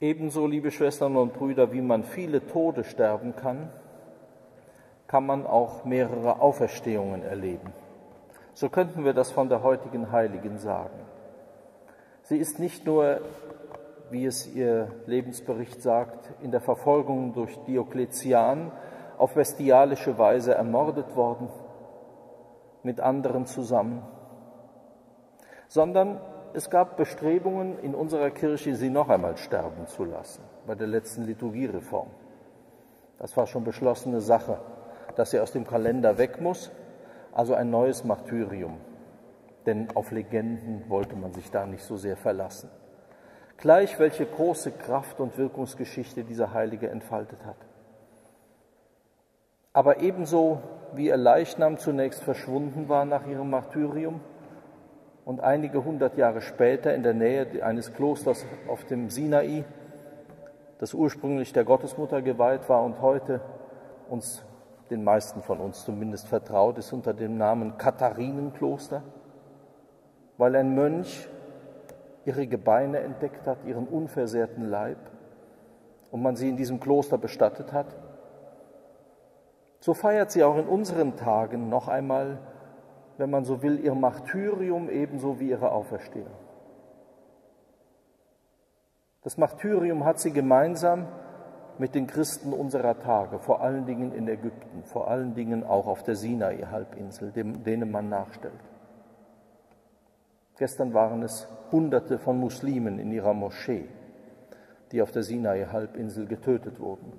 Ebenso, liebe Schwestern und Brüder, wie man viele Tode sterben kann, kann man auch mehrere Auferstehungen erleben. So könnten wir das von der heutigen Heiligen sagen. Sie ist nicht nur, wie es ihr Lebensbericht sagt, in der Verfolgung durch Diokletian auf bestialische Weise ermordet worden, mit anderen zusammen, sondern es gab Bestrebungen in unserer Kirche, sie noch einmal sterben zu lassen, bei der letzten Liturgiereform. Das war schon beschlossene Sache, dass sie aus dem Kalender weg muss also ein neues Martyrium, denn auf Legenden wollte man sich da nicht so sehr verlassen. Gleich welche große Kraft und Wirkungsgeschichte dieser Heilige entfaltet hat. Aber ebenso wie ihr Leichnam zunächst verschwunden war nach ihrem Martyrium und einige hundert Jahre später in der Nähe eines Klosters auf dem Sinai, das ursprünglich der Gottesmutter geweiht war und heute uns den meisten von uns zumindest vertraut ist unter dem Namen Katharinenkloster, weil ein Mönch ihre Gebeine entdeckt hat, ihren unversehrten Leib, und man sie in diesem Kloster bestattet hat. So feiert sie auch in unseren Tagen noch einmal, wenn man so will, ihr Martyrium ebenso wie ihre Auferstehung. Das Martyrium hat sie gemeinsam mit den Christen unserer Tage, vor allen Dingen in Ägypten, vor allen Dingen auch auf der Sinai-Halbinsel, denen man nachstellt. Gestern waren es Hunderte von Muslimen in ihrer Moschee, die auf der Sinai-Halbinsel getötet wurden,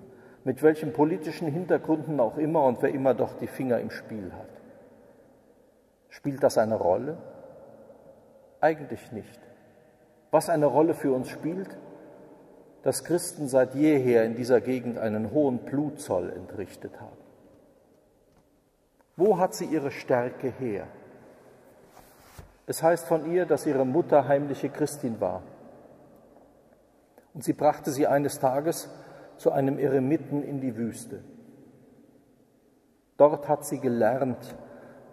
mit welchen politischen Hintergründen auch immer und wer immer doch die Finger im Spiel hat. Spielt das eine Rolle? Eigentlich nicht. Was eine Rolle für uns spielt, dass Christen seit jeher in dieser Gegend einen hohen Blutzoll entrichtet haben. Wo hat sie ihre Stärke her? Es heißt von ihr, dass ihre Mutter heimliche Christin war. Und sie brachte sie eines Tages zu einem Eremiten in die Wüste. Dort hat sie gelernt,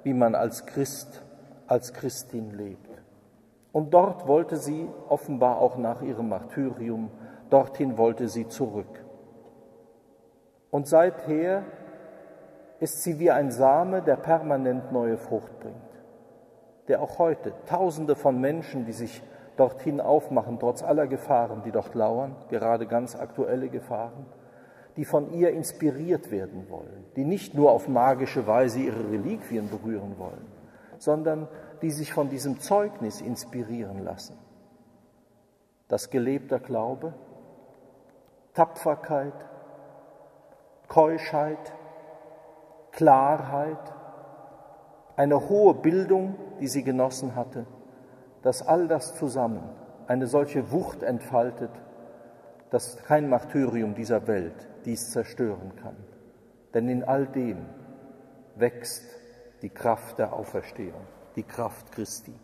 wie man als Christ, als Christin lebt. Und dort wollte sie offenbar auch nach ihrem Martyrium dorthin wollte sie zurück. Und seither ist sie wie ein Same, der permanent neue Frucht bringt, der auch heute Tausende von Menschen, die sich dorthin aufmachen, trotz aller Gefahren, die dort lauern, gerade ganz aktuelle Gefahren, die von ihr inspiriert werden wollen, die nicht nur auf magische Weise ihre Reliquien berühren wollen, sondern die sich von diesem Zeugnis inspirieren lassen. Das gelebter Glaube, Tapferkeit, Keuschheit, Klarheit, eine hohe Bildung, die sie genossen hatte, dass all das zusammen eine solche Wucht entfaltet, dass kein Martyrium dieser Welt dies zerstören kann. Denn in all dem wächst die Kraft der Auferstehung, die Kraft Christi.